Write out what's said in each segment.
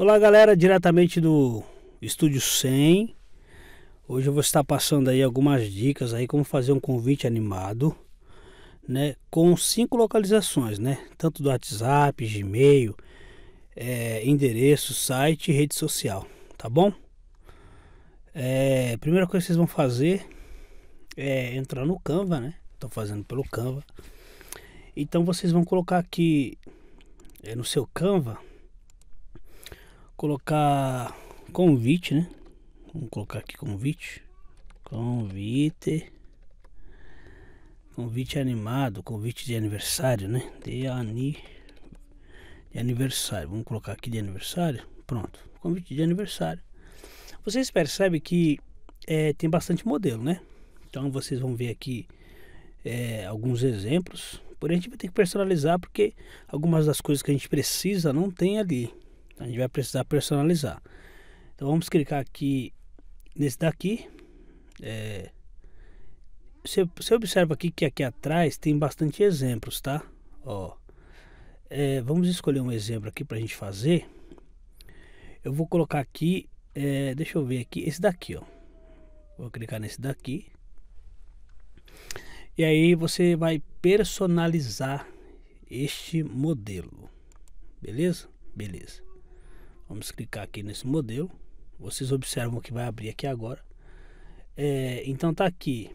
Olá galera, diretamente do Estúdio 100 Hoje eu vou estar passando aí algumas dicas aí como fazer um convite animado né, com cinco localizações, né, tanto do WhatsApp, Gmail, é, endereço, site rede social, tá bom? É, primeira coisa que vocês vão fazer é entrar no Canva, né? Estou fazendo pelo Canva. Então vocês vão colocar aqui é, no seu Canva colocar convite, né? Vamos colocar aqui convite. Convite. Convite animado, convite de aniversário, né? De, ani, de aniversário. Vamos colocar aqui de aniversário. Pronto. Convite de aniversário. Vocês percebem que é, tem bastante modelo, né? Então vocês vão ver aqui é, alguns exemplos. Porém a gente vai ter que personalizar porque algumas das coisas que a gente precisa não tem ali. A gente vai precisar personalizar. Então vamos clicar aqui nesse daqui. É, você, você observa aqui que aqui atrás tem bastante exemplos, tá? Ó, é, vamos escolher um exemplo aqui para a gente fazer. Eu vou colocar aqui, é, deixa eu ver aqui, esse daqui, ó. Vou clicar nesse daqui. E aí você vai personalizar este modelo. Beleza? Beleza. Vamos clicar aqui nesse modelo. Vocês observam que vai abrir aqui agora. É, então tá aqui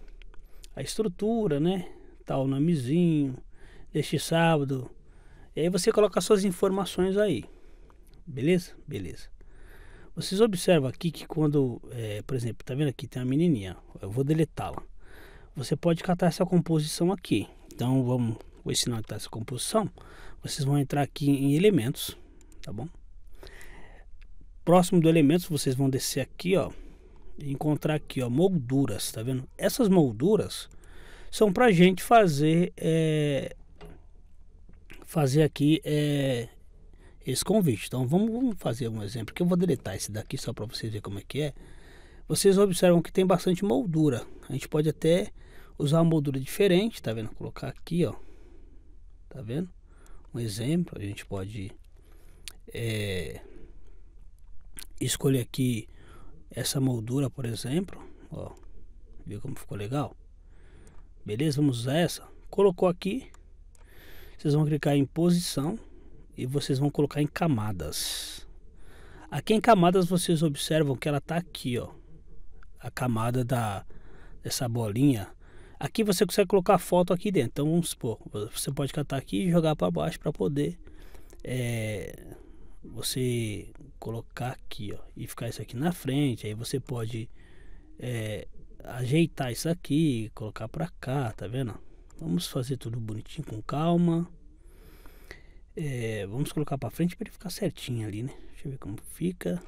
a estrutura, né? Tá o nomezinho deste sábado. E aí você coloca suas informações aí. Beleza? Beleza. Vocês observam aqui que quando, é, por exemplo, tá vendo aqui tem a menininha. Eu vou deletá-la. Você pode catar essa composição aqui. Então vamos, vou ensinar a essa composição. Vocês vão entrar aqui em elementos, tá bom? Próximo do elementos, vocês vão descer aqui, ó. E encontrar aqui, ó, molduras, tá vendo? Essas molduras são pra gente fazer, é, fazer aqui é, esse convite. Então vamos, vamos fazer um exemplo, que eu vou deletar esse daqui só para vocês verem como é que é. Vocês observam que tem bastante moldura. A gente pode até usar uma moldura diferente, tá vendo? Colocar aqui, ó. Tá vendo? Um exemplo, a gente pode é, escolher aqui essa moldura, por exemplo, ó, viu como ficou legal? Beleza, vamos usar essa. Colocou aqui, vocês vão clicar em posição e vocês vão colocar em camadas. Aqui em camadas vocês observam que ela tá aqui, ó, a camada da dessa bolinha. Aqui você consegue colocar foto aqui dentro. Então vamos supor, você pode catar aqui e jogar para baixo para poder é, você colocar aqui ó, e ficar isso aqui na frente. Aí você pode é, ajeitar isso aqui, colocar para cá, tá vendo? Vamos fazer tudo bonitinho com calma. É, vamos colocar para frente para ele ficar certinho ali, né? Deixa eu ver como fica.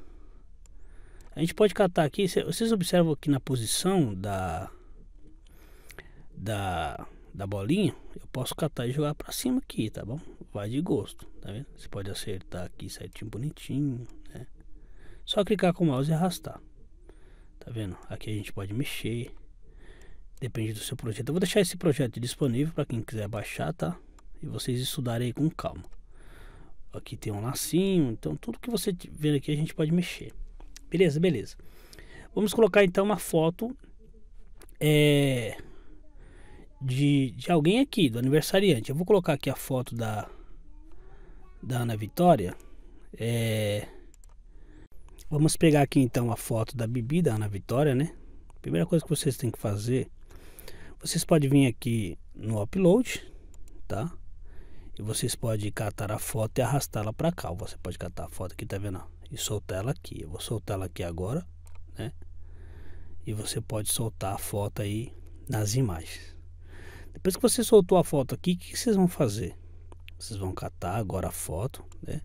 A gente pode catar aqui, vocês observam aqui na posição da da da bolinha, eu posso catar e jogar para cima aqui, tá bom? Vai de gosto, tá vendo? Você pode acertar aqui certinho, bonitinho, né? Só clicar com o mouse e arrastar. Tá vendo? Aqui a gente pode mexer. Depende do seu projeto. Eu vou deixar esse projeto disponível para quem quiser baixar, tá? E vocês estudarem aí com calma. Aqui tem um lacinho, então tudo que você ver aqui a gente pode mexer. Beleza, beleza. Vamos colocar então uma foto é, de, de alguém aqui, do aniversariante. Eu vou colocar aqui a foto da, da Ana Vitória. É, vamos pegar aqui então a foto da Bibi da Ana Vitória, né? Primeira coisa que vocês têm que fazer, vocês podem vir aqui no upload, tá? E vocês podem catar a foto e arrastá-la para cá. Você pode catar a foto aqui, tá vendo? E soltar ela aqui. Eu vou soltar ela aqui agora, né? E você pode soltar a foto aí nas imagens. Depois que você soltou a foto aqui, o que, vocês vão fazer? Vocês vão catar agora a foto, né?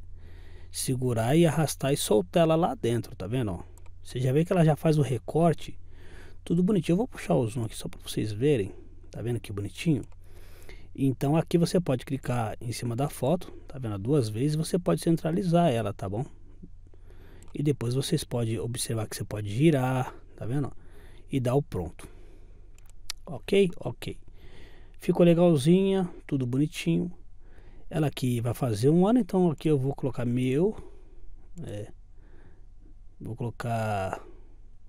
Segurar e arrastar e soltar ela lá dentro, tá vendo? Você já vê que ela já faz o recorte, tudo bonitinho. Eu vou puxar o zoom aqui só para vocês verem, tá vendo que bonitinho? Então aqui você pode clicar em cima da foto, tá vendo? Duas vezes você pode centralizar ela, tá bom? E depois vocês podem observar que você pode girar, tá vendo? E dar o pronto. Ok? Ok. Ficou legalzinha, tudo bonitinho. Ela aqui vai fazer um ano, então aqui eu vou colocar meu. É, Vou colocar.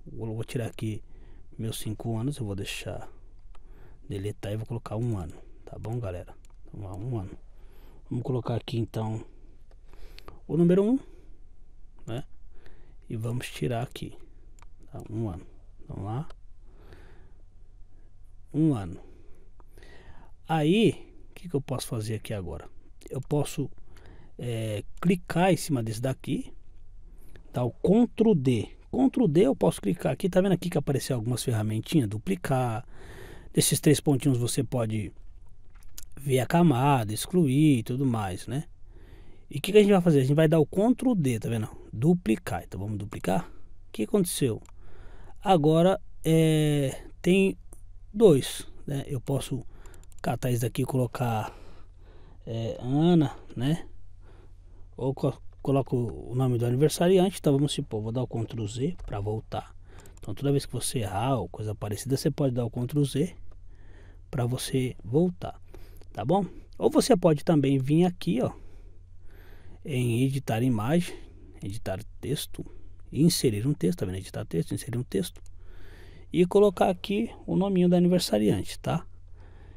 Vou tirar aqui meus 5 anos. Eu vou deixar deletar e vou colocar um ano. Tá bom, galera? Vamos lá, um ano. Vamos colocar aqui então o número 1, um, né? E vamos tirar aqui. Tá? Um ano. Vamos lá. Um ano. Aí, o que, que eu posso fazer aqui agora? Eu posso é, clicar em cima desse daqui, dar o Ctrl D. Ctrl D eu posso clicar aqui, tá vendo aqui que apareceu algumas ferramentinhas, duplicar. Desses três pontinhos você pode ver a camada, excluir e tudo mais, né? E o que, que, a gente vai fazer? A gente vai dar o Ctrl D, tá vendo? Duplicar. Então vamos duplicar. O que aconteceu? Agora é, tem dois, né? Eu posso catar isso daqui e colocar é, Ana, né? Ou co coloco o nome do aniversariante. Então vamos supor, vou dar o Ctrl Z para voltar. Então toda vez que você errar ou coisa parecida, você pode dar o Ctrl Z para você voltar, tá bom? Ou você pode também vir aqui, ó, em editar imagem, editar texto, inserir um texto, tá vendo? Editar texto, inserir um texto e colocar aqui o nominho da aniversariante, tá?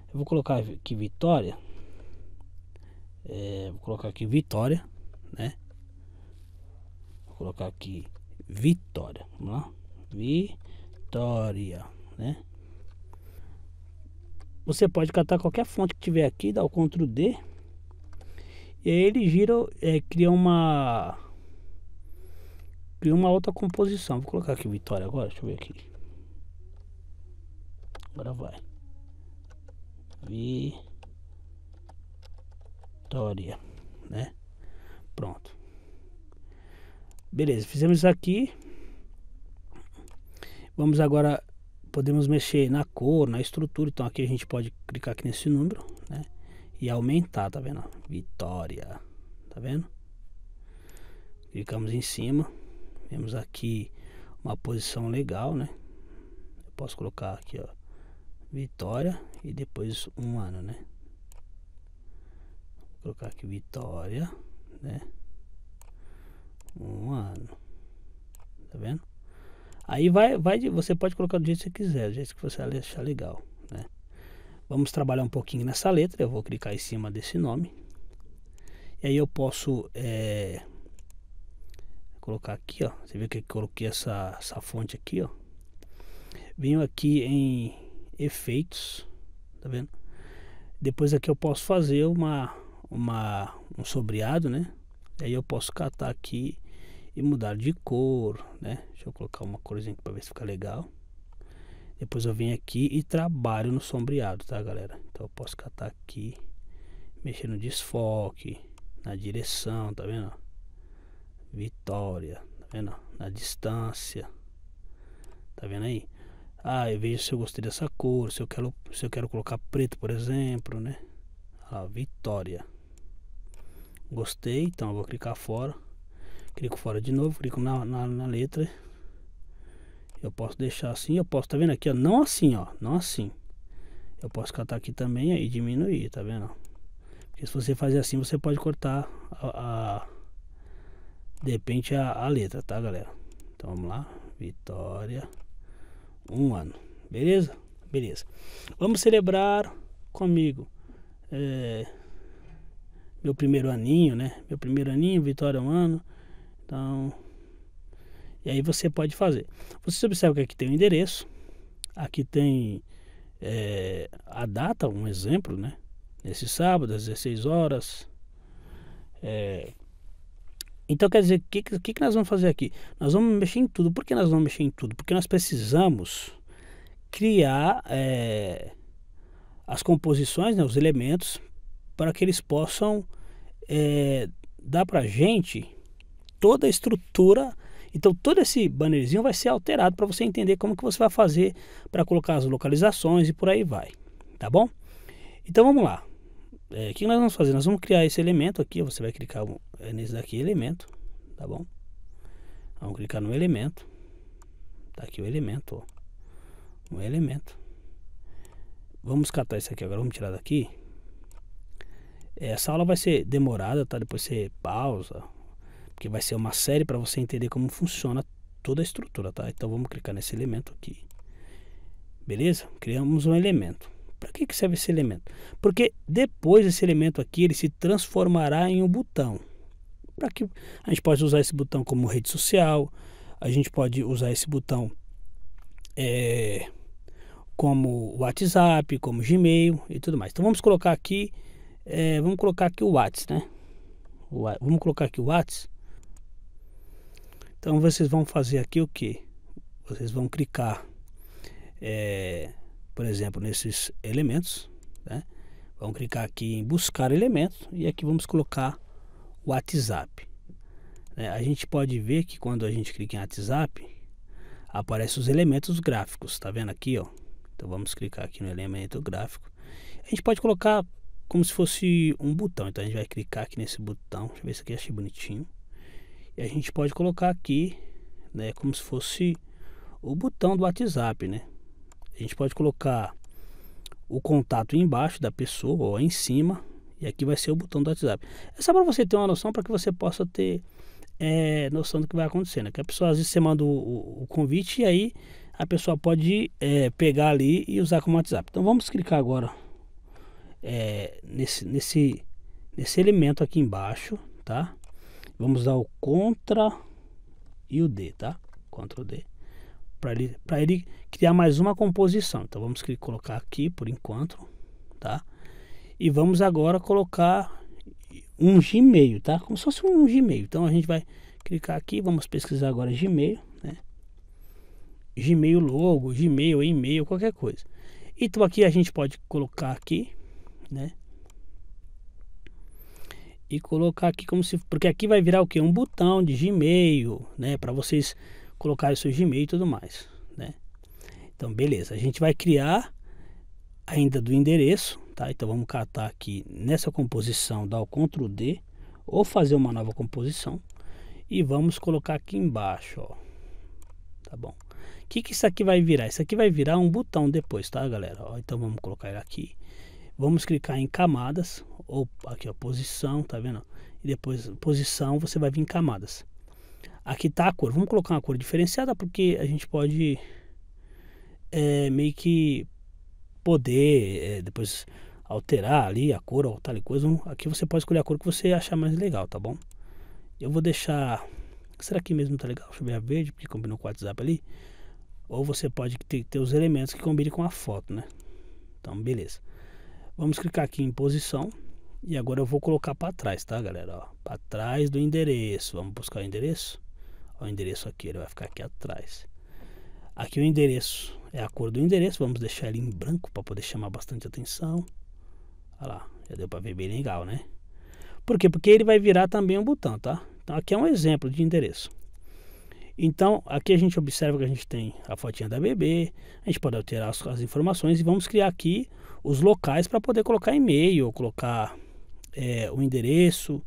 Eu vou colocar aqui Vitória. É, vou colocar aqui Vitória, né? Vou colocar aqui Vitória. Vamos lá. Vitória, né? Você pode catar qualquer fonte que tiver aqui, dar o Ctrl D. E aí ele gira, é, cria uma cria uma outra composição. Vou colocar aqui Vitória agora, deixa eu ver aqui. Agora vai. Vitória, né? Pronto. Beleza, fizemos isso aqui. Vamos agora, podemos mexer na cor, na estrutura. Então aqui a gente pode clicar aqui nesse número, né? E aumentar, tá vendo? Vitória, tá vendo? Clicamos em cima. Vemos aqui uma posição legal, né? Eu posso colocar aqui, ó. Vitória e depois um ano, né? Colocar aqui Vitória, né? Um ano. Tá vendo? Aí vai, vai, você pode colocar do jeito que você quiser, do jeito que você achar legal, né? Vamos trabalhar um pouquinho nessa letra. Eu vou clicar em cima desse nome. E aí eu posso é, colocar aqui, ó. Você vê que eu coloquei essa, essa fonte aqui, ó. Venho aqui em efeitos, tá vendo? Depois aqui eu posso fazer uma, uma, um sobreado, né? Aí eu posso catar aqui e mudar de cor, né? Deixa eu colocar uma corzinha aqui para ver se fica legal. Depois eu venho aqui e trabalho no sombreado, tá galera? Então eu posso catar aqui, mexer no desfoque, na direção, tá vendo? Vitória, tá vendo? Na distância, tá vendo aí? Ah, eu vejo se eu gostei dessa cor, se eu quero, se eu quero colocar preto, por exemplo, né? Ah, Vitória. Gostei, então eu vou clicar fora. Clico fora de novo, clico na, na, na letra. Eu posso deixar assim, eu posso, tá vendo aqui, ó? Não assim, ó, não assim. Eu posso catar aqui também e diminuir, tá vendo? Porque se você fazer assim, você pode cortar a, a de repente a, a letra, tá, galera? Então vamos lá, Vitória um ano. Beleza? Beleza. Vamos celebrar comigo. É, meu primeiro aninho, né? Meu primeiro aninho, Vitória um ano. Então. E aí você pode fazer. Você observa que aqui tem o endereço. Aqui tem é, a data, um exemplo, né? Nesse sábado, às 16 horas. É, então quer dizer, o que, que, que nós vamos fazer aqui? Nós vamos mexer em tudo. Por que nós vamos mexer em tudo? Porque nós precisamos criar é, as composições, né, os elementos, para que eles possam é, dar para gente toda a estrutura. Então todo esse bannerzinho vai ser alterado para você entender como que você vai fazer para colocar as localizações e por aí vai. Tá bom? Então vamos lá. É, o que nós vamos fazer? Nós vamos criar esse elemento aqui. Você vai clicar é, nesse daqui, elemento. Tá bom? Vamos clicar no elemento. Tá aqui o elemento. Ó. Um elemento. Vamos catar isso aqui agora. Vamos tirar daqui. Essa aula vai ser demorada, tá? Depois você pausa. Porque vai ser uma série para você entender como funciona toda a estrutura, tá? Então vamos clicar nesse elemento aqui. Beleza? Criamos um elemento. Para que, que serve esse elemento? Porque depois esse elemento aqui ele se transformará em um botão. Para que a gente pode usar esse botão como rede social, a gente pode usar esse botão é, como WhatsApp, como Gmail e tudo mais. Então vamos colocar aqui, é, vamos colocar aqui o WhatsApp, né? O, vamos colocar aqui o WhatsApp. Então vocês vão fazer aqui o que? Vocês vão clicar, é, por exemplo, nesses elementos, né? Vamos clicar aqui em buscar elementos e aqui vamos colocar o WhatsApp. É, a gente pode ver que quando a gente clica em WhatsApp, aparecem os elementos gráficos, tá vendo aqui, ó? Então vamos clicar aqui no elemento gráfico. A gente pode colocar como se fosse um botão. Então a gente vai clicar aqui nesse botão. Deixa eu ver se aqui achei bonitinho. E a gente pode colocar aqui, né, como se fosse o botão do WhatsApp, né? A gente pode colocar o contato embaixo da pessoa ou em cima. E aqui vai ser o botão do WhatsApp. É só para você ter uma noção, para que você possa ter é, noção do que vai acontecer. Né? Que a pessoa, às vezes, você manda o, o, o convite e aí a pessoa pode é, pegar ali e usar como WhatsApp. Então vamos clicar agora é, nesse, nesse, nesse elemento aqui embaixo, tá? Vamos dar o Ctrl e o D, tá? Ctrl D. Para ele, ele criar mais uma composição. Então vamos colocar aqui por enquanto, tá? E vamos agora colocar um Gmail, tá? Como se fosse um Gmail. Então a gente vai clicar aqui, vamos pesquisar agora Gmail, né? Gmail logo, Gmail, e-mail, qualquer coisa. Então aqui a gente pode colocar aqui, né? E colocar aqui como se, porque aqui vai virar o que? Um botão de Gmail, né? Para vocês colocarem seu Gmail e tudo mais, né? Então beleza, a gente vai criar ainda do endereço, tá? Então vamos catar aqui nessa composição, dar o Ctrl D ou fazer uma nova composição e vamos colocar aqui embaixo, ó. Tá bom? O que, que isso aqui vai virar? Isso aqui vai virar um botão depois, tá, galera? Ó, então vamos colocar ele aqui. Vamos clicar em camadas, ou aqui, ó, posição, tá vendo? E depois, posição, você vai vir em camadas. Aqui tá a cor. Vamos colocar uma cor diferenciada, porque a gente pode é, meio que poder é, depois alterar ali a cor ou tal coisa. Aqui você pode escolher a cor que você achar mais legal, tá bom? Eu vou deixar... Será que mesmo tá legal? Deixa eu ver a verde, porque combinou com o WhatsApp ali. Ou você pode ter, ter os elementos que combinem com a foto, né? Então, beleza. Vamos clicar aqui em posição. E agora eu vou colocar para trás, tá, galera? Para trás do endereço. Vamos buscar o endereço. Ó, o endereço aqui, ele vai ficar aqui atrás. Aqui o endereço é a cor do endereço. Vamos deixar ele em branco para poder chamar bastante atenção. Olha lá, já deu para ver bem legal, né? Por quê? Porque ele vai virar também um botão, tá? Então aqui é um exemplo de endereço. Então, aqui a gente observa que a gente tem a fotinha da bebê, a gente pode alterar as, as informações e vamos criar aqui os locais para poder colocar e-mail, colocar é, o endereço.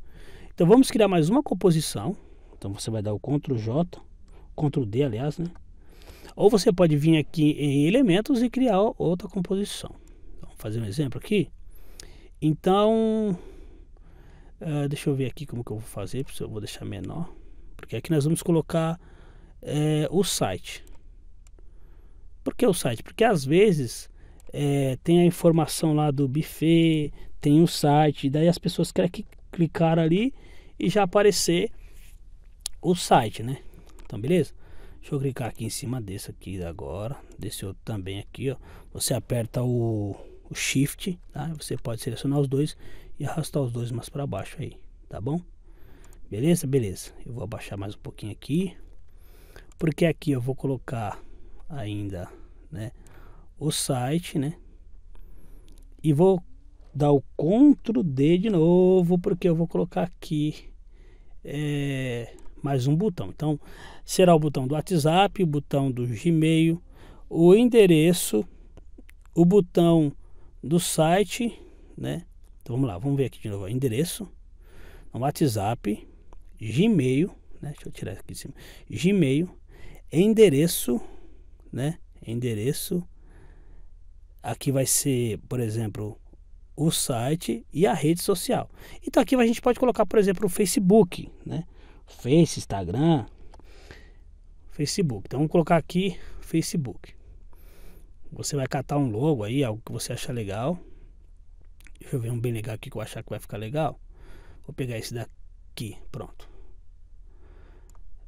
Então, vamos criar mais uma composição. Então, você vai dar o Ctrl J, Ctrl D, aliás, né? Ou você pode vir aqui em elementos e criar outra composição. Vamos fazer um exemplo aqui. Então, uh, deixa eu ver aqui como que eu vou fazer, eu vou deixar menor. Porque aqui nós vamos colocar é, o site. Por que o site? Porque às vezes é, tem a informação lá do buffet, tem o site, daí as pessoas querem clicar ali e já aparecer o site, né? Então, beleza? Deixa eu clicar aqui em cima desse aqui agora, desse outro também aqui, ó. Você aperta o, o Shift, tá? Você pode selecionar os dois e arrastar os dois mais para baixo aí, tá bom? Beleza? Beleza. Eu vou abaixar mais um pouquinho aqui porque aqui eu vou colocar ainda né, o site, né? E vou dar o Ctrl D de novo, porque eu vou colocar aqui é, mais um botão. Então, será o botão do WhatsApp, o botão do Gmail, o endereço, o botão do site, né? Então vamos lá, vamos ver aqui de novo, endereço, WhatsApp, Gmail, né? Deixa eu tirar aqui de cima, Gmail, endereço, né? Endereço. Aqui vai ser, por exemplo, o site e a rede social. Então aqui a gente pode colocar, por exemplo, o Facebook, né? Face, Instagram, Facebook. Então vamos colocar aqui Facebook. Você vai catar um logo aí, algo que você achar legal. Deixa eu ver um bem legal aqui que eu achar que vai ficar legal. Vou pegar esse daqui, pronto.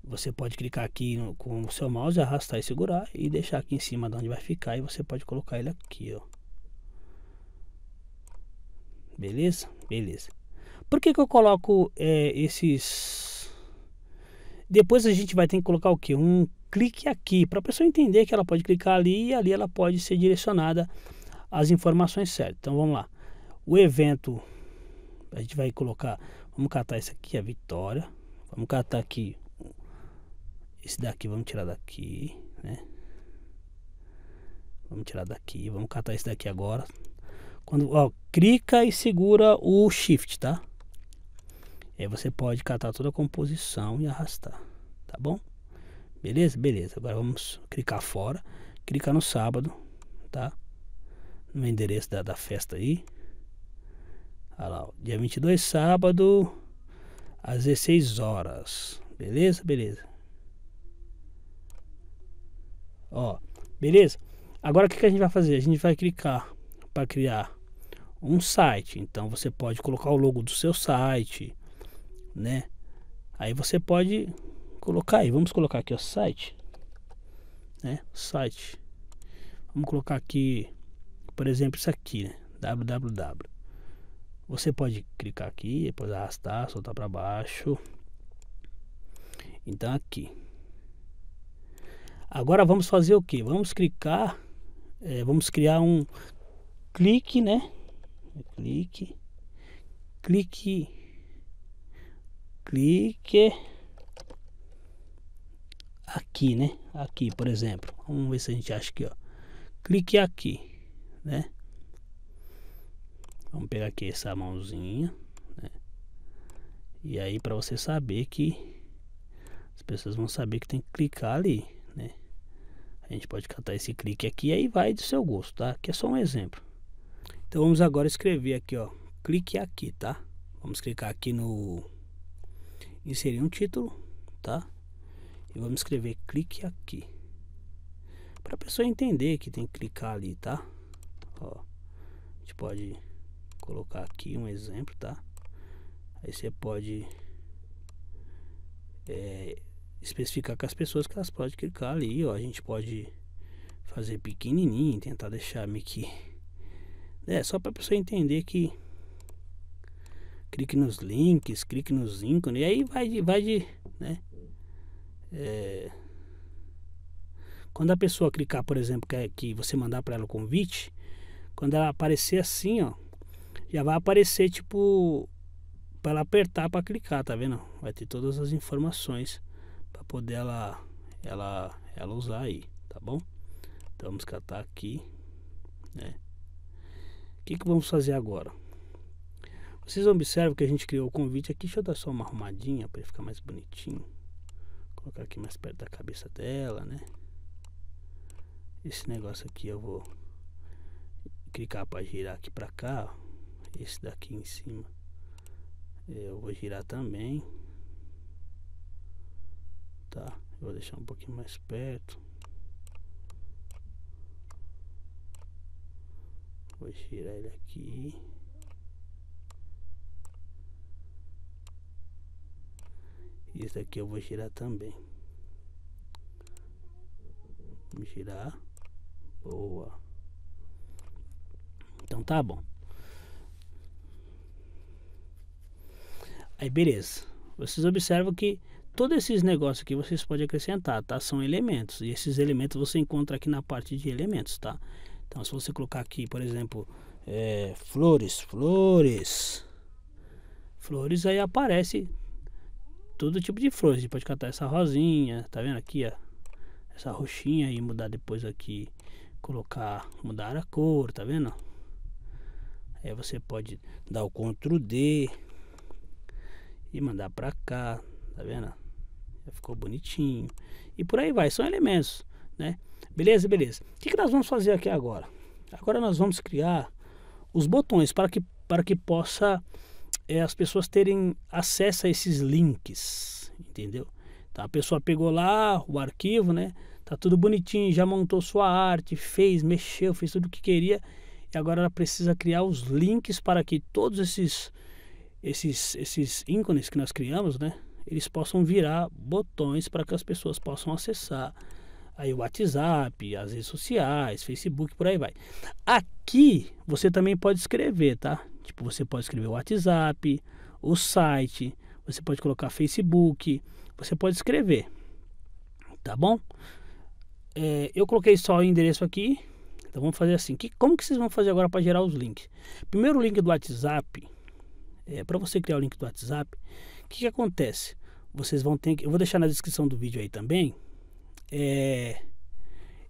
Você pode clicar aqui no, com o seu mouse, arrastar e segurar e deixar aqui em cima de onde vai ficar e você pode colocar ele aqui, ó. Beleza? Beleza. Por que que eu coloco é, esses... Depois a gente vai ter que colocar o que? Um clique aqui, para a pessoa entender que ela pode clicar ali e ali ela pode ser direcionada às informações certas. Então vamos lá. O evento, a gente vai colocar, vamos catar esse aqui, a vitória. Vamos catar aqui, esse daqui, vamos tirar daqui, né? Vamos tirar daqui, vamos catar esse daqui agora. Quando, ó, clica e segura o shift, tá? Aí você pode catar toda a composição e arrastar, tá bom? Beleza? Beleza. Agora vamos clicar fora. Clica no sábado, tá? No endereço da, da festa aí. Olha lá, ó. dia 22, sábado, às 16 horas. Beleza? Beleza. Ó, beleza? Agora o que, que a gente vai fazer? A gente vai clicar para criar um site. Então você pode colocar o logo do seu site, né? Aí você pode colocar aí, vamos colocar aqui o site, né? Site. Vamos colocar aqui, por exemplo, isso aqui, né? www. Você pode clicar aqui, depois arrastar, soltar para baixo. Então aqui. Agora vamos fazer o que? Vamos clicar, é, vamos criar um clique, né? Clique, clique, clique aqui, né? Aqui, por exemplo. Vamos ver se a gente acha aqui, ó. Clique aqui, né? Vamos pegar aqui essa mãozinha, né? E aí para você saber que as pessoas vão saber que tem que clicar ali? A gente pode catar esse clique aqui e aí vai do seu gosto, tá? Aqui é só um exemplo. Então vamos agora escrever aqui, ó. Clique aqui, tá? Vamos clicar aqui no inserir um título, tá? E vamos escrever clique aqui. Para a pessoa entender que tem que clicar ali, tá? Ó, a gente pode colocar aqui um exemplo, tá? Aí você pode é, especificar com as pessoas que elas podem clicar ali, ó. A gente pode fazer pequenininho, tentar deixar meio que... É, só para pessoa entender que clique nos links, clique nos ícones, e aí vai de, vai de, né? É... Quando a pessoa clicar, por exemplo, que, é, que você mandar para ela o convite, quando ela aparecer assim, ó, já vai aparecer tipo para ela apertar para clicar, tá vendo? Vai ter todas as informações para poder ela ela ela usar aí, tá bom? Então vamos catar aqui, né? O que que vamos fazer agora? Vocês observam que a gente criou o convite aqui, deixa eu dar só uma arrumadinha para ele ficar mais bonitinho colocar aqui mais perto da cabeça dela, né? Esse negócio aqui eu vou clicar para girar aqui para cá, esse daqui em cima eu vou girar também, tá? Eu vou deixar um pouquinho mais perto. Vou girar ele aqui. E esse aqui eu vou girar também. Vamos girar. Boa. Então tá bom. Aí beleza. Vocês observam que todos esses negócios aqui vocês podem acrescentar, tá? São elementos. E esses elementos você encontra aqui na parte de elementos, tá? Então se você colocar aqui, por exemplo, é, flores, flores. Flores aí aparece todo tipo de flores. Gente pode catar essa rosinha, tá vendo aqui, ó? Essa roxinha e mudar depois aqui, colocar, mudar a cor, tá vendo? Aí você pode dar o Ctrl D e mandar pra cá, tá vendo? Ficou bonitinho. E por aí vai, são elementos, né? Beleza, beleza. O que, que nós vamos fazer aqui agora? Agora nós vamos criar os botões para que, para que possa é, as pessoas terem acesso a esses links, entendeu? Tá? A pessoa pegou lá o arquivo, né? Tá tudo bonitinho, já montou sua arte, fez, mexeu, fez tudo o que queria. E agora ela precisa criar os links para que todos esses esses esses ícones que nós criamos, né? Eles possam virar botões para que as pessoas possam acessar aí o WhatsApp, as redes sociais, Facebook, por aí vai. Aqui você também pode escrever, tá? Tipo, você pode escrever o WhatsApp, o site, você pode colocar Facebook, você pode escrever, tá bom? É, eu coloquei só o endereço aqui, então vamos fazer assim. Que, como que vocês vão fazer agora para gerar os links? Primeiro o link do WhatsApp, é, para você criar o link do WhatsApp, que, que acontece? Vocês vão ter que, eu vou deixar na descrição do vídeo aí também, é,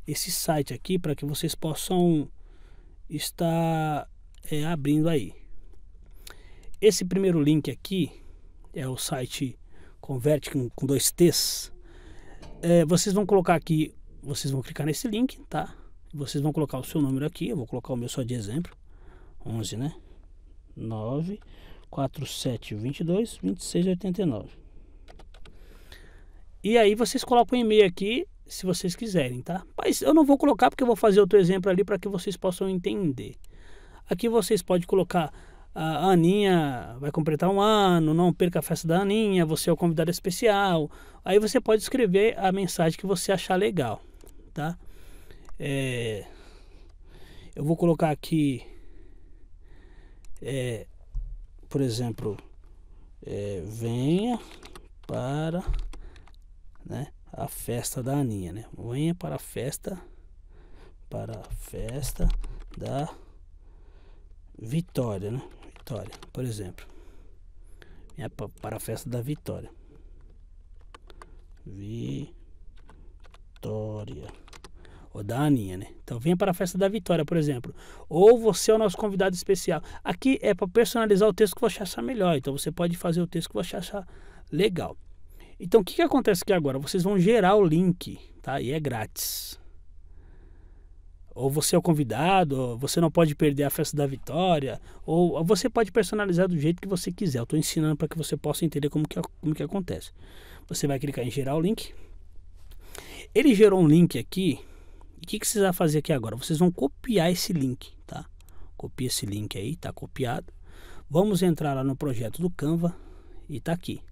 esse site aqui para que vocês possam estar é, abrindo aí. Esse primeiro link aqui é o site Converte com, com dois T's. É, vocês vão colocar aqui, vocês vão clicar nesse link, tá? Vocês vão colocar o seu número aqui, eu vou colocar o meu só de exemplo. 11, né? 9 47 22 26 89. E aí vocês colocam o e-mail aqui, se vocês quiserem, tá? Mas eu não vou colocar porque eu vou fazer outro exemplo ali para que vocês possam entender. Aqui vocês podem colocar a Aninha vai completar um ano, não perca a festa da Aninha, você é o convidado especial. Aí você pode escrever a mensagem que você achar legal, tá? É, eu vou colocar aqui, é, por exemplo, é, venha para né, a festa da Aninha, né? Venha para a festa, para a festa da Vitória, né? Vitória, por exemplo. É para a festa da Vitória. Vitória. Ou da Aninha, né? Então venha para a festa da Vitória, por exemplo. Ou você é o nosso convidado especial. Aqui é para personalizar o texto que você achar melhor. Então você pode fazer o texto que você achar legal. Então o que, que acontece aqui agora? Vocês vão gerar o link, tá? E é grátis ou você é o convidado, ou você não pode perder a festa da vitória, ou você pode personalizar do jeito que você quiser. Eu estou ensinando para que você possa entender como que, como que acontece. Você vai clicar em gerar o link. Ele gerou um link aqui. O que, que vocês vão fazer aqui agora? Vocês vão copiar esse link, tá? Copia esse link aí, tá copiado. Vamos entrar lá no projeto do Canva e tá aqui.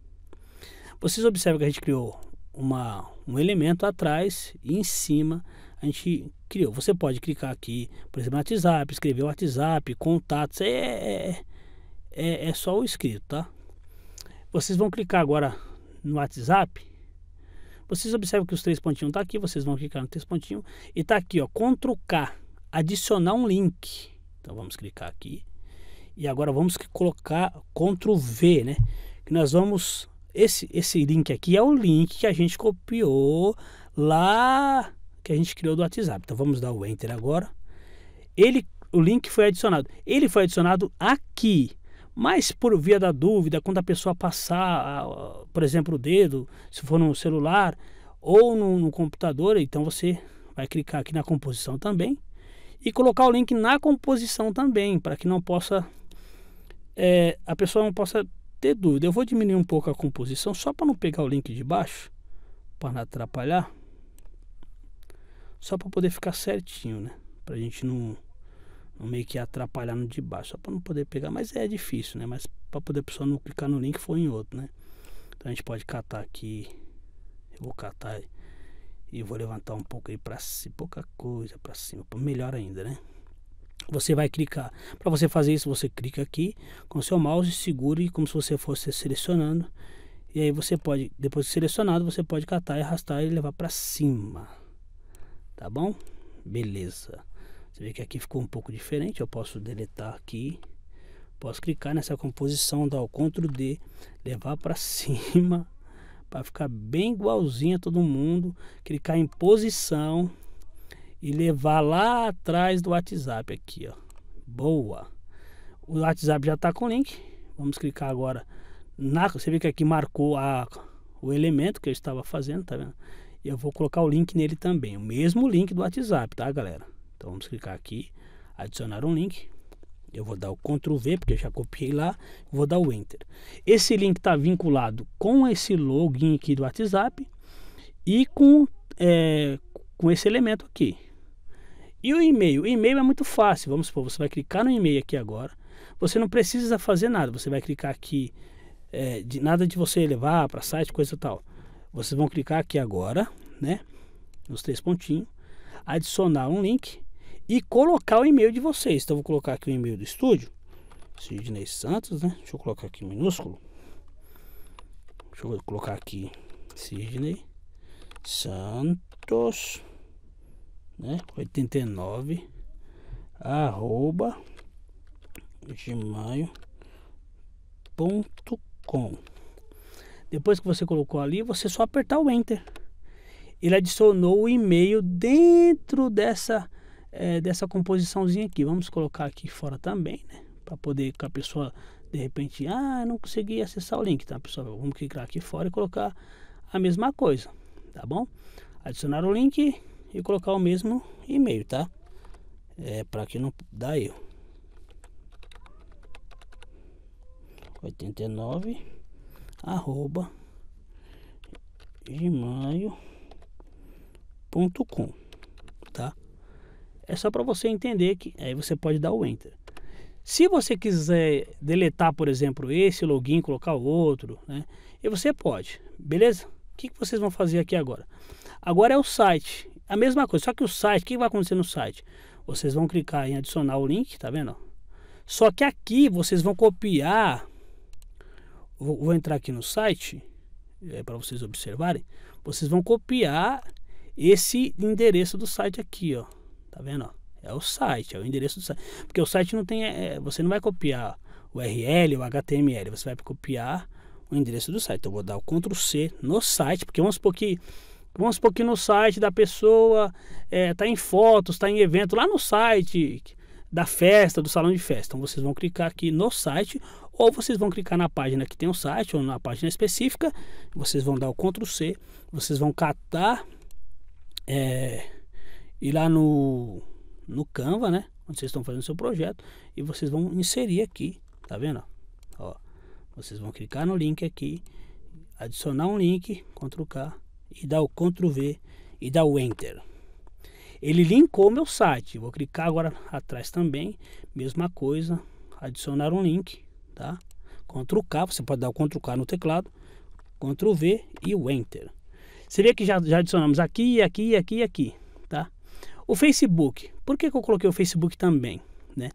Vocês observam que a gente criou uma, um elemento atrás e em cima a gente criou. Você pode clicar aqui, por exemplo, no WhatsApp, escrever o WhatsApp, contatos, é, é, é, é só o escrito, tá? Vocês vão clicar agora no WhatsApp. Vocês observam que os três pontinhos estão tá aqui, vocês vão clicar no três pontinhos e tá aqui, ó, Ctrl K, adicionar um link. Então vamos clicar aqui. E agora vamos colocar Ctrl V, né? Que nós vamos esse esse link aqui é o link que a gente copiou lá que a gente criou do WhatsApp. Então vamos dar o enter agora. Ele, o link foi adicionado. Ele foi adicionado aqui. Mas por via da dúvida, quando a pessoa passar, por exemplo, o dedo, se for no celular ou no, no computador, então você vai clicar aqui na composição também e colocar o link na composição também, para que não possa é, a pessoa não possa ter dúvida. Eu vou diminuir um pouco a composição só para não pegar o link de baixo, para não atrapalhar só para poder ficar certinho, né? Pra gente não, não meio que atrapalhar no de baixo, só para não poder pegar, mas é difícil, né? Mas para poder a pessoa não clicar no link foi em outro, né? Então a gente pode catar aqui, eu vou catar e vou levantar um pouco aí para cima, pouca coisa para cima, melhor ainda, né? Você vai clicar. Para você fazer isso, você clica aqui com seu mouse, segure como se você fosse selecionando. E aí você pode, depois de selecionado, você pode catar e arrastar e levar para cima tá bom? Beleza. Você vê que aqui ficou um pouco diferente, eu posso deletar aqui, posso clicar nessa composição, dar o Ctrl D, levar para cima, para ficar bem igualzinho a todo mundo, clicar em posição e levar lá atrás do WhatsApp aqui, ó. Boa. O WhatsApp já está com link. Vamos clicar agora na, você vê que aqui marcou a, o elemento que eu estava fazendo, tá vendo? eu vou colocar o link nele também, o mesmo link do WhatsApp, tá galera? Então vamos clicar aqui, adicionar um link Eu vou dar o Ctrl V, porque eu já copiei lá, vou dar o Enter. Esse link está vinculado com esse login aqui do WhatsApp e com, é, com esse elemento aqui. E o e-mail? O e-mail é muito fácil. Vamos supor, você vai clicar no e-mail aqui agora. Você não precisa fazer nada. Você vai clicar aqui, é, de nada de você levar para site, coisa tal. Vocês vão clicar aqui agora, né? Nos três pontinhos, adicionar um link e colocar o e-mail de vocês. Então, vou colocar aqui o e-mail do estúdio, Sidney Santos, né? Deixa eu colocar aqui minúsculo. Deixa eu colocar aqui Sidney Santos, né? 89 arroba gmail.com Depois que você colocou ali, você só apertar o Enter. Ele adicionou o e-mail dentro dessa é, dessa composiçãozinha aqui. Vamos colocar aqui fora também, né? Para poder que a pessoa de repente, ah, não consegui acessar o link, tá, pessoal? Vamos clicar aqui fora e colocar a mesma coisa, tá bom? Adicionar o link e colocar o mesmo e-mail, tá? É para que não dá erro. 89 arroba gmail.com tá? É só para você entender que aí você pode dar o enter. Se você quiser deletar, por exemplo, esse login, colocar outro, né? E você pode, beleza? O que, que vocês vão fazer aqui agora? Agora é o site, a mesma coisa, só que o site, o que vai acontecer no site? Vocês vão clicar em adicionar o link, tá vendo? Só que aqui vocês vão copiar, vou, vou entrar aqui no site, é, para vocês observarem, vocês vão copiar esse endereço do site aqui, ó. Tá vendo? É o site, é o endereço do site. Porque o site não tem. É, você não vai copiar o URL ou HTML, você vai copiar o endereço do site. Então eu vou dar o Ctrl C no site, porque vamos supor que. Vamos supor que no site da pessoa é, tá em fotos, está em evento lá no site da festa, do salão de festa. Então vocês vão clicar aqui no site, ou vocês vão clicar na página que tem o site, ou na página específica, vocês vão dar o Ctrl C, vocês vão catar. É, ir lá no, no Canva, né? Onde vocês estão fazendo seu projeto. E vocês vão inserir aqui, tá vendo? Ó, vocês vão clicar no link aqui, adicionar um link, Ctrl K, e dar o Ctrl V e dar o Enter. Ele linkou meu site. Vou clicar agora atrás também, mesma coisa, adicionar um link, tá? Ctrl K, você pode dar o Ctrl K no teclado, Ctrl V e o Enter. Vê que já, já adicionamos aqui, aqui, aqui, aqui, tá? O Facebook, por que, que eu coloquei o Facebook também? Né?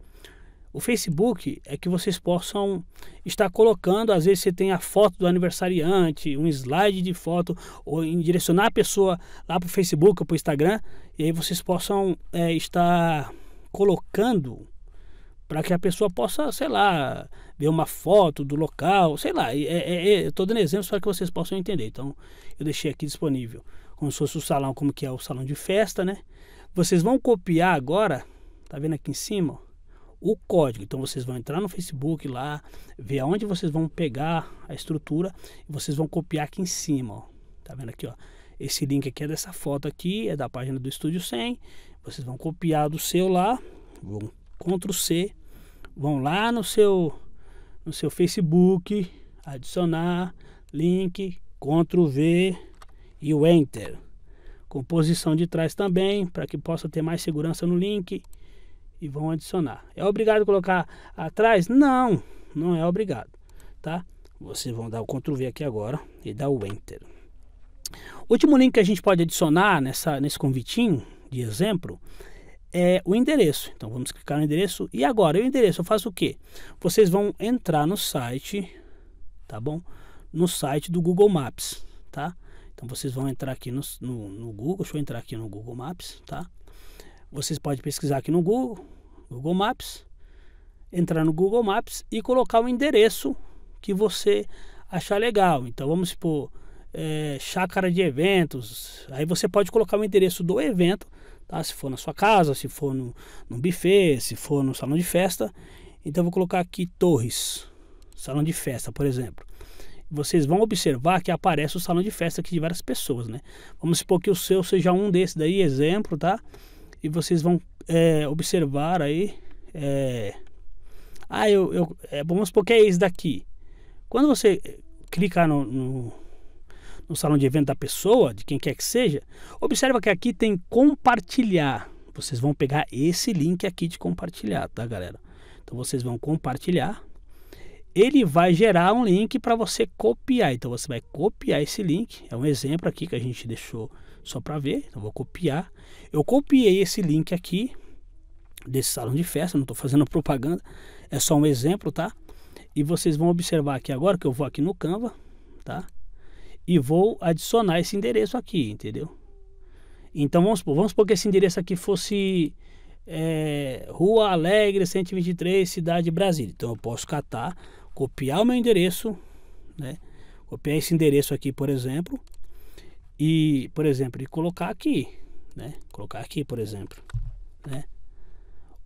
O Facebook é que vocês possam estar colocando, às vezes você tem a foto do aniversariante, um slide de foto, ou direcionar a pessoa lá para o Facebook ou para o Instagram, e aí vocês possam é, estar colocando para que a pessoa possa, sei lá, ver uma foto do local, sei lá. É, é, é, estou dando exemplos para que vocês possam entender. Então, eu deixei aqui disponível como se fosse o salão, como que é o salão de festa, né? Vocês vão copiar agora, tá vendo aqui em cima, o código. Então vocês vão entrar no Facebook lá, ver aonde vocês vão pegar a estrutura e vocês vão copiar aqui em cima, ó. Tá vendo aqui, ó? Esse link aqui é dessa foto aqui, é da página do Estúdio 100. Vocês vão copiar do seu lá, vão Ctrl C, vão lá no seu no seu Facebook, adicionar link, Ctrl V e o Enter composição de trás também, para que possa ter mais segurança no link e vão adicionar. É obrigado a colocar atrás? Não, não é obrigado, tá? Vocês vão dar o Ctrl V aqui agora e dar o Enter. Último link que a gente pode adicionar nessa, nesse convitinho de exemplo é o endereço. Então vamos clicar no endereço e agora o endereço eu faço o que? Vocês vão entrar no site, tá bom? No site do Google Maps, tá? Então vocês vão entrar aqui no, no, no, Google, deixa eu entrar aqui no Google Maps, tá? Vocês podem pesquisar aqui no Google, Google Maps, entrar no Google Maps e colocar o endereço que você achar legal. Então vamos supor, é, chácara de eventos, aí você pode colocar o endereço do evento, tá? Se for na sua casa, se for no, no buffet, se for no salão de festa. Então vou colocar aqui Torres, salão de festa, por exemplo vocês vão observar que aparece o salão de festa aqui de várias pessoas, né? Vamos supor que o seu seja um desses daí, exemplo, tá? E vocês vão é, observar aí é, Ah, eu, eu é, vamos supor que é esse daqui. Quando você clicar no, no, no salão de evento da pessoa, de quem quer que seja, observa que aqui tem compartilhar. Vocês vão pegar esse link aqui de compartilhar, tá, galera? Então vocês vão compartilhar. Ele vai gerar um link para você copiar. Então você vai copiar esse link. É um exemplo aqui que a gente deixou só para ver. Então vou copiar. Eu copiei esse link aqui desse salão de festa. Não estou fazendo propaganda. É só um exemplo, tá? E vocês vão observar aqui agora que eu vou aqui no Canva, tá? E vou adicionar esse endereço aqui, entendeu? Então vamos supor, vamos supor que esse endereço aqui fosse é, Rua Alegre 123, cidade de Brasília. Então eu posso catar, copiar o meu endereço, né? Copiar esse endereço aqui, por exemplo, e, por exemplo, e colocar aqui, né? Colocar aqui, por exemplo, né?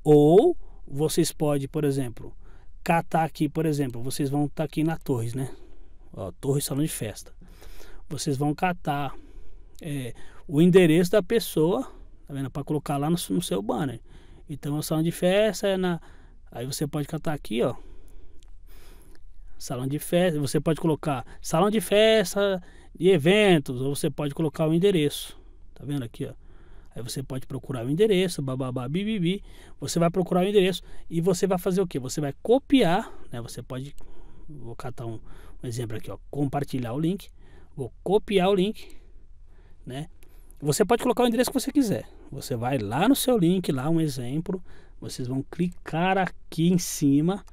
Ou vocês podem, por exemplo, catar aqui, por exemplo, vocês vão estar tá aqui na Torres, né? Ó, Torres Salão de Festa. Vocês vão catar é, o endereço da pessoa, tá vendo? Para colocar lá no, no, seu banner. Então, o salão de festa é na. Aí você pode catar aqui, ó. Salão de festa. Você pode colocar salão de festa e eventos, ou você pode colocar o endereço. Tá vendo aqui, ó? Aí você pode procurar o endereço, bababá, bibibi. Você vai procurar o endereço e você vai fazer o que? Você vai copiar, né? Você pode, vou catar um, um exemplo aqui, ó, compartilhar o link. Vou copiar o link, né? Você pode colocar o endereço que você quiser. Você vai lá no seu link, lá um exemplo. Vocês vão clicar aqui em cima,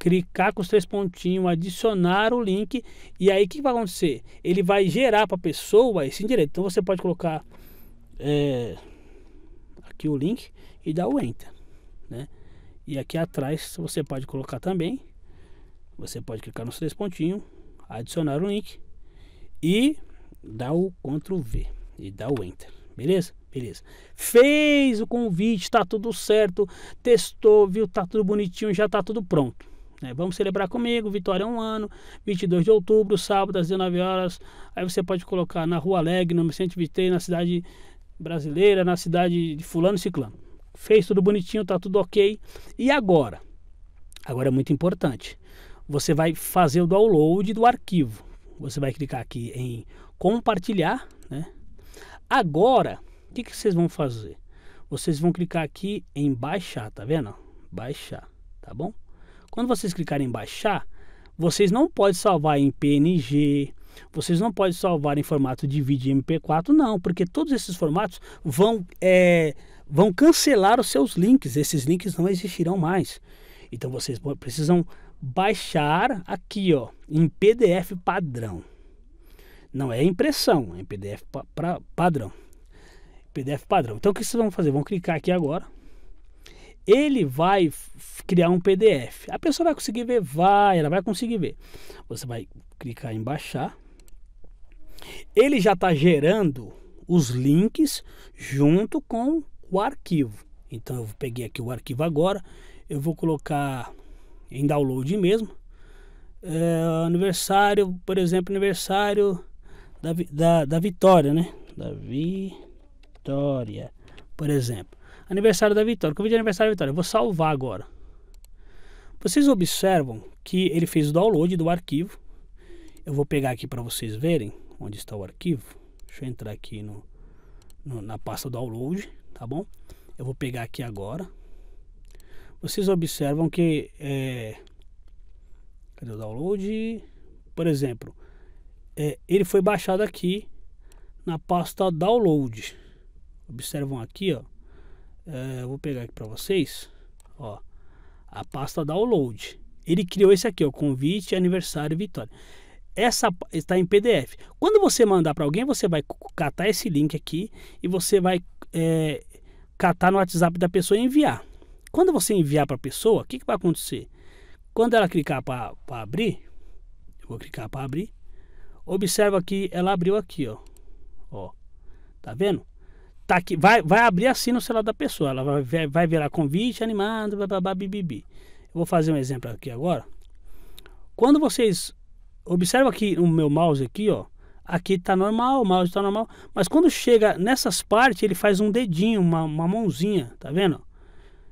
clicar com os três pontinhos, adicionar o link e aí o que vai acontecer? Ele vai gerar para a pessoa esse endereço. Então você pode colocar é, aqui o link e dá o enter, né? E aqui atrás você pode colocar também, você pode clicar nos três pontinhos, adicionar o link e dar o Ctrl V e dar o enter, beleza? Beleza. Fez o convite, tá tudo certo, testou, viu, tá tudo bonitinho, já tá tudo pronto. Né? Vamos celebrar comigo, Vitória é um ano, 22 de outubro, sábado às 19 horas. Aí você pode colocar na Rua Alegre, no 123, na cidade brasileira na cidade de fulano e ciclano. Fez tudo bonitinho, tá tudo ok. E agora? Agora é muito importante. Você vai fazer o download do arquivo. Você vai clicar aqui em compartilhar, né? Agora, o que, que vocês vão fazer? Vocês vão clicar aqui em baixar, tá vendo? Baixar, tá bom? Quando vocês clicarem em baixar, vocês não podem salvar em PNG, vocês não podem salvar em formato de vídeo MP4, não, porque todos esses formatos vão, é, vão cancelar os seus links. Esses links não existirão mais. Então vocês precisam baixar aqui, ó, em PDF padrão. Não é impressão, é PDF pa padrão. PDF padrão. Então o que vocês vão fazer? Vão clicar aqui agora. Ele vai criar um PDF. A pessoa vai conseguir ver? Vai, ela vai conseguir ver. Você vai clicar em baixar ele já está gerando os links junto com o arquivo. Então eu peguei aqui o arquivo agora, eu vou colocar em download mesmo. É, aniversário, por exemplo, aniversário da, da, da Vitória, né? Da Vitória, por exemplo. Aniversário da Vitória, eu de aniversário da Vitória, eu vou salvar agora. Vocês observam que ele fez o download do arquivo. Eu vou pegar aqui para vocês verem onde está o arquivo. Deixa eu entrar aqui no, no, na pasta download, tá bom? Eu vou pegar aqui agora. Vocês observam que é, cadê o download? Por exemplo, é, ele foi baixado aqui na pasta download. Observam aqui, ó. É, vou pegar aqui para vocês, ó, a pasta download. Ele criou esse aqui, ó, convite, aniversário, vitória essa está em PDF. Quando você mandar para alguém, você vai catar esse link aqui e você vai é, catar no WhatsApp da pessoa e enviar. Quando você enviar para a pessoa, o que, que vai acontecer? Quando ela clicar para abrir, eu vou clicar para abrir, observa que ela abriu aqui, ó. ó tá vendo? Tá aqui, vai, vai abrir assim no celular da pessoa. Ela vai, vai virar convite animado, babá, bibibi. Eu vou fazer um exemplo aqui agora. Quando vocês Observa aqui o meu mouse aqui, ó. Aqui tá normal, o mouse tá normal. Mas quando chega nessas partes, ele faz um dedinho, uma, uma mãozinha, tá vendo?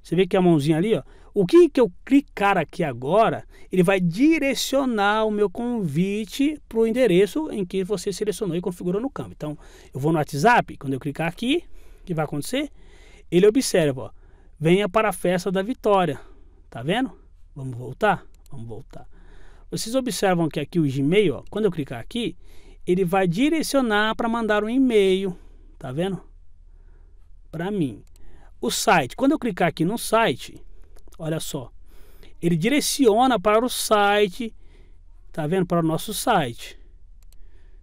Você vê que a mãozinha ali, ó. O que, que eu clicar aqui agora, ele vai direcionar o meu convite para o endereço em que você selecionou e configurou no campo. Então, eu vou no WhatsApp, quando eu clicar aqui, o que vai acontecer? Ele observa, ó, venha para a festa da vitória. Tá vendo? Vamos voltar? Vamos voltar. Vocês observam que aqui o Gmail, ó, quando eu clicar aqui, ele vai direcionar para mandar um e-mail. Tá vendo? Para mim. O site, quando eu clicar aqui no site, olha só, ele direciona para o site, tá vendo? Para o nosso site.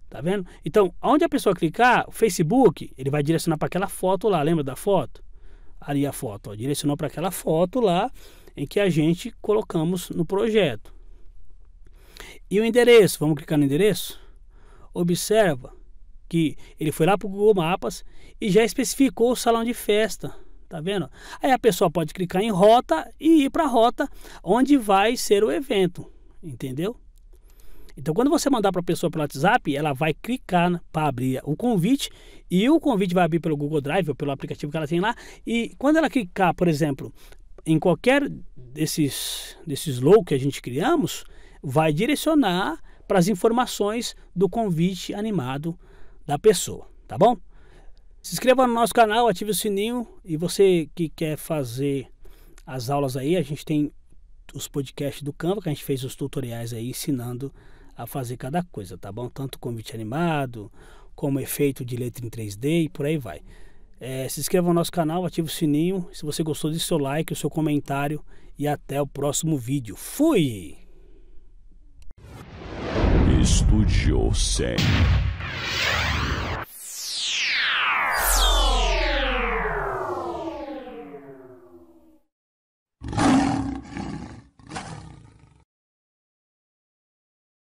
Tá vendo? Então, onde a pessoa clicar, o Facebook, ele vai direcionar para aquela foto lá, lembra da foto? Ali a foto, ó, direcionou para aquela foto lá em que a gente colocamos no projeto. E o endereço, vamos clicar no endereço? Observa que ele foi lá para o Google Maps e já especificou o salão de festa. Tá vendo? Aí a pessoa pode clicar em rota e ir para a rota onde vai ser o evento. Entendeu? Então, quando você mandar para a pessoa pelo WhatsApp, ela vai clicar para abrir o convite e o convite vai abrir pelo Google Drive ou pelo aplicativo que ela tem lá. E quando ela clicar, por exemplo, em qualquer desses, desses low que a gente criamos, vai direcionar para as informações do convite animado da pessoa, tá bom? Se inscreva no nosso canal, ative o sininho e você que quer fazer as aulas aí, a gente tem os podcasts do Canva, que a gente fez os tutoriais aí ensinando a fazer cada coisa, tá bom? Tanto convite animado, como efeito de letra em 3D e por aí vai. É, se inscreva no nosso canal, ative o sininho. Se você gostou, deixe seu like, o seu comentário e até o próximo vídeo. Fui! Estúdio 100